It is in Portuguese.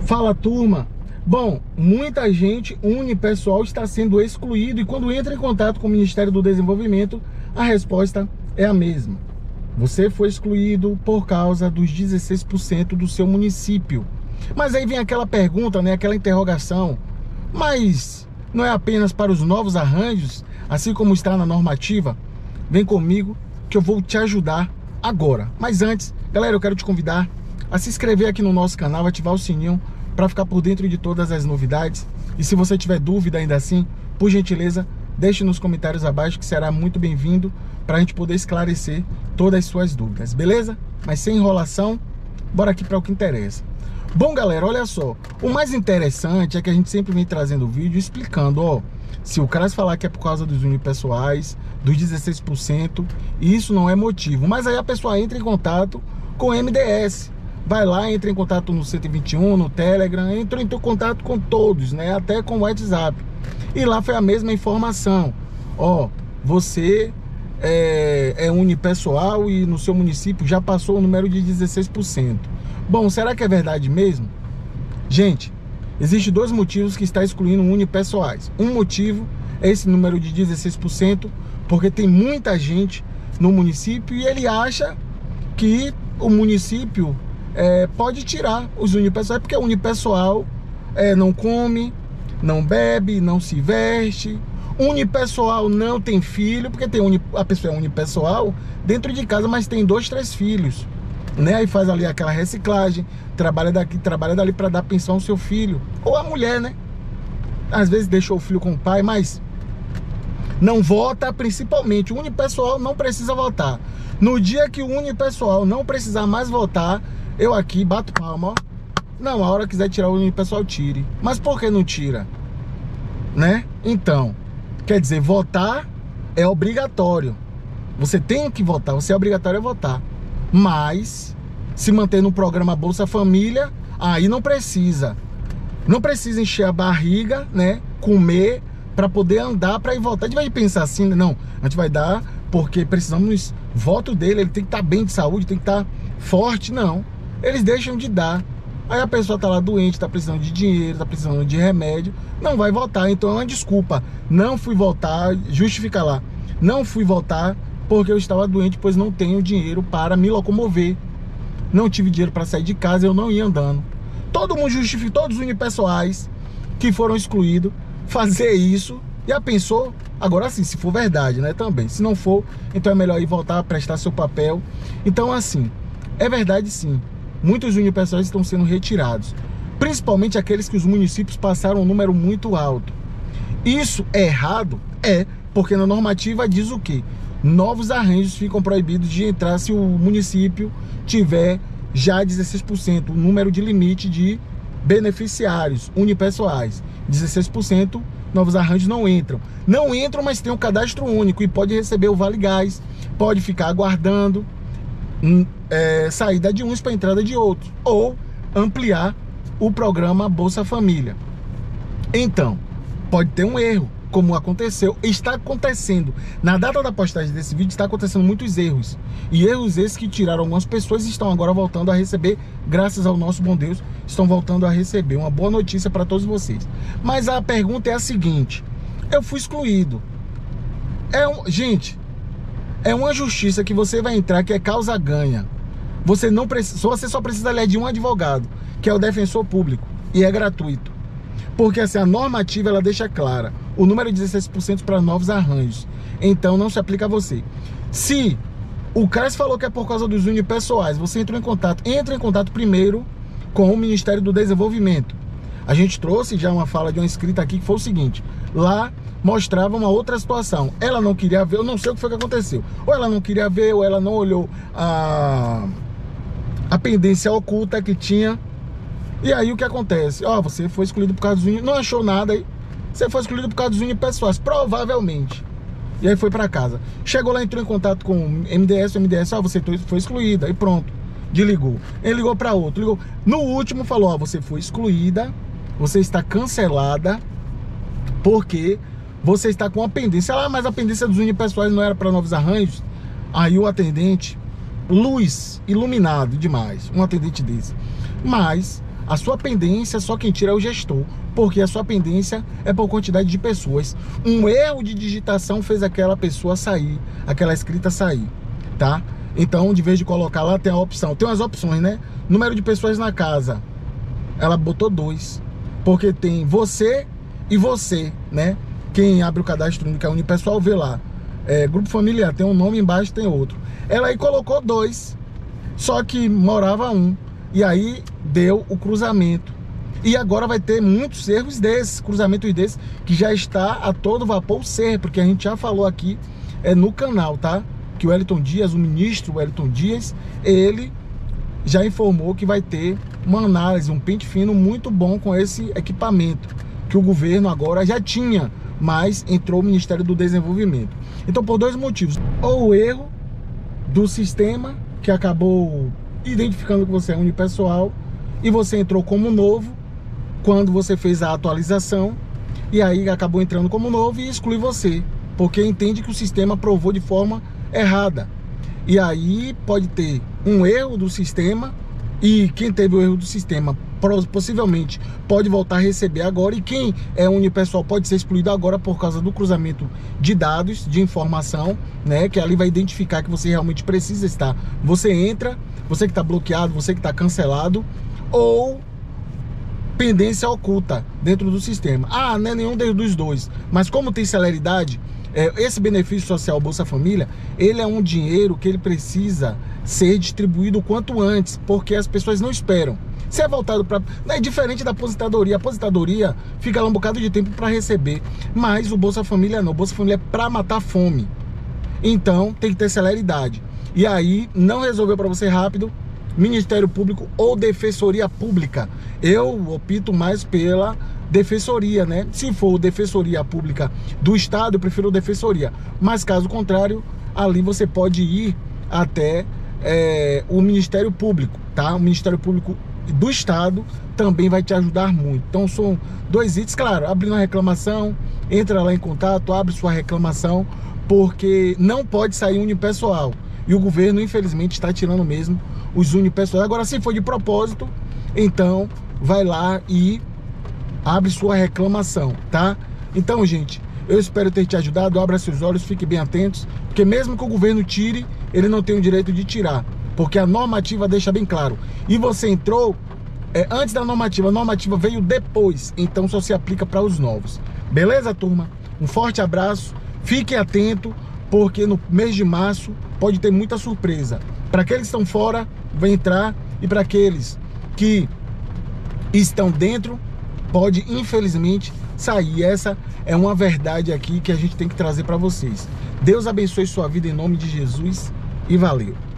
Fala turma. Bom, muita gente unipessoal está sendo excluído e quando entra em contato com o Ministério do Desenvolvimento, a resposta é a mesma. Você foi excluído por causa dos 16% do seu município. Mas aí vem aquela pergunta, né, aquela interrogação. Mas não é apenas para os novos arranjos, assim como está na normativa? Vem comigo que eu vou te ajudar agora. Mas antes, galera, eu quero te convidar a se inscrever aqui no nosso canal, ativar o sininho para ficar por dentro de todas as novidades. E se você tiver dúvida ainda assim, por gentileza, deixe nos comentários abaixo que será muito bem-vindo para a gente poder esclarecer todas as suas dúvidas, beleza? Mas sem enrolação, bora aqui para o que interessa. Bom, galera, olha só. O mais interessante é que a gente sempre vem trazendo vídeo explicando, ó, se o cara falar que é por causa dos unipessoais, dos 16%, isso não é motivo. Mas aí a pessoa entra em contato com o MDS. Vai lá, entra em contato no 121, no Telegram, entra em contato com todos, né? Até com o WhatsApp. E lá foi a mesma informação. Ó, você é, é unipessoal e no seu município já passou o número de 16%. Bom, será que é verdade mesmo? Gente, existem dois motivos que está excluindo unipessoais. Um motivo é esse número de 16%, porque tem muita gente no município e ele acha que o município é, pode tirar os unipessoais, porque o unipessoal é, não come, não bebe, não se veste. Unipessoal não tem filho, porque tem uni, a pessoa é unipessoal dentro de casa, mas tem dois, três filhos né? Aí faz ali aquela reciclagem, trabalha daqui, trabalha dali para dar pensão ao seu filho. Ou a mulher, né? Às vezes deixou o filho com o pai, mas não vota, principalmente. O unipessoal não precisa votar. No dia que o unipessoal não precisar mais votar, eu aqui bato palma. Não, a hora quiser tirar o unipessoal, tire. Mas por que não tira? Né? Então, quer dizer, votar é obrigatório. Você tem que votar, você é obrigatório a votar. Mas se manter no programa Bolsa Família, aí não precisa. Não precisa encher a barriga, né? Comer para poder andar para ir voltar. A gente vai pensar assim, não, a gente vai dar porque precisamos voto dele, ele tem que estar tá bem de saúde, tem que estar tá forte, não. Eles deixam de dar. Aí a pessoa tá lá doente, tá precisando de dinheiro, tá precisando de remédio, não vai votar. Então é uma desculpa. Não fui votar, justifica lá. Não fui votar porque eu estava doente, pois não tenho dinheiro para me locomover. Não tive dinheiro para sair de casa, eu não ia andando. Todo mundo justifica, todos os unipessoais que foram excluídos, fazer isso. Já pensou? Agora sim, se for verdade, né? Também. Se não for, então é melhor ir voltar a prestar seu papel. Então, assim, é verdade sim. Muitos unipessoais estão sendo retirados. Principalmente aqueles que os municípios passaram um número muito alto. Isso é errado? É, porque na normativa diz o quê? novos arranjos ficam proibidos de entrar se o município tiver já 16% o número de limite de beneficiários unipessoais. 16% novos arranjos não entram. Não entram, mas tem um cadastro único e pode receber o Vale Gás, pode ficar aguardando é, saída de uns para entrada de outros, ou ampliar o programa Bolsa Família. Então, pode ter um erro como aconteceu, está acontecendo. Na data da postagem desse vídeo está acontecendo muitos erros. E erros esses que tiraram algumas pessoas estão agora voltando a receber, graças ao nosso bom Deus, estão voltando a receber. Uma boa notícia para todos vocês. Mas a pergunta é a seguinte: eu fui excluído. É um, gente, é uma justiça que você vai entrar que é causa ganha. Você não precisa, você só precisa ler de um advogado, que é o defensor público, e é gratuito. Porque assim, a normativa ela deixa clara o número de 16% para novos arranjos. Então não se aplica a você. Se o CRAS falou que é por causa dos unipessoais, você entrou em contato, entra em contato primeiro com o Ministério do Desenvolvimento. A gente trouxe já uma fala de uma escrita aqui que foi o seguinte: lá mostrava uma outra situação. Ela não queria ver, eu não sei o que foi que aconteceu. Ou ela não queria ver, ou ela não olhou a, a pendência oculta que tinha. E aí o que acontece? Ó, oh, você foi excluído por causa dos unipessoais, não achou nada aí você foi excluído por causa dos unipessoais, provavelmente. E aí foi para casa. Chegou lá, entrou em contato com o MDS, o MDS, ó, oh, você foi excluída, e pronto. Desligou. Ele ligou para outro, ligou. No último falou, ó, oh, você foi excluída, você está cancelada, porque você está com a pendência. Ah, mas a pendência dos unipessoais não era para novos arranjos? Aí o atendente, luz, iluminado demais, um atendente desse. Mas A sua pendência, só quem tira é o gestor, porque a sua pendência é por quantidade de pessoas. Um erro de digitação fez aquela pessoa sair, aquela escrita sair, tá? Então, de vez de colocar lá, tem a opção. Tem umas opções, né? Número de pessoas na casa. Ela botou dois. Porque tem você e você, né? Quem abre o cadastro único é unipessoal, vê lá. É, grupo familiar, tem um nome embaixo, tem outro. Ela aí colocou dois. Só que morava um. E aí deu o cruzamento. E agora vai ter muitos erros desses, cruzamentos desses, que já está a todo vapor ser, porque a gente já falou aqui é, no canal, tá? Que o Wellington Dias, o ministro Wellington Dias, ele já informou que vai ter uma análise, um pente fino muito bom com esse equipamento, que o governo agora já tinha, mas entrou o Ministério do Desenvolvimento. Então, por dois motivos. Ou o erro do sistema, que acabou identificando que você é unipessoal, e você entrou como novo quando você fez a atualização, e aí acabou entrando como novo e exclui você, porque entende que o sistema provou de forma errada. E aí pode ter um erro do sistema e quem teve o erro do sistema possivelmente pode voltar a receber agora e quem é unipessoal pode ser excluído agora por causa do cruzamento de dados, de informação, né, que ali vai identificar que você realmente precisa estar. Você entra, você que está bloqueado, você que está cancelado ou pendência oculta dentro do sistema. Ah, não é nenhum dos dois. Mas como tem celeridade, é, esse benefício social Bolsa Família, ele é um dinheiro que ele precisa ser distribuído o quanto antes, porque as pessoas não esperam. Se é voltado para. É diferente da aposentadoria. A aposentadoria fica lá um bocado de tempo para receber. Mas o Bolsa Família não. O Bolsa Família é para matar fome. Então tem que ter celeridade. E aí não resolveu para você rápido, Ministério Público ou Defensoria Pública. Eu opto mais pela Defensoria, né? Se for Defensoria Pública do Estado, eu prefiro Defensoria. Mas caso contrário, ali você pode ir até é, o Ministério Público, tá? O Ministério Público do Estado também vai te ajudar muito. Então são dois itens, claro, abrindo a reclamação, entra lá em contato, abre sua reclamação, porque não pode sair unipessoal. E o governo, infelizmente, está tirando mesmo os unipessoais. Agora, se for de propósito, então vai lá e abre sua reclamação, tá? Então, gente, eu espero ter te ajudado. Abra seus olhos, fique bem atentos, porque mesmo que o governo tire, ele não tem o direito de tirar, porque a normativa deixa bem claro. E você entrou é, antes da normativa, a normativa veio depois, então só se aplica para os novos. Beleza, turma? Um forte abraço, fiquem atentos, porque no mês de março pode ter muita surpresa. Para aqueles que estão fora, vai entrar, e para aqueles que estão dentro, pode infelizmente sair. Essa é uma verdade aqui que a gente tem que trazer para vocês. Deus abençoe sua vida em nome de Jesus e valeu.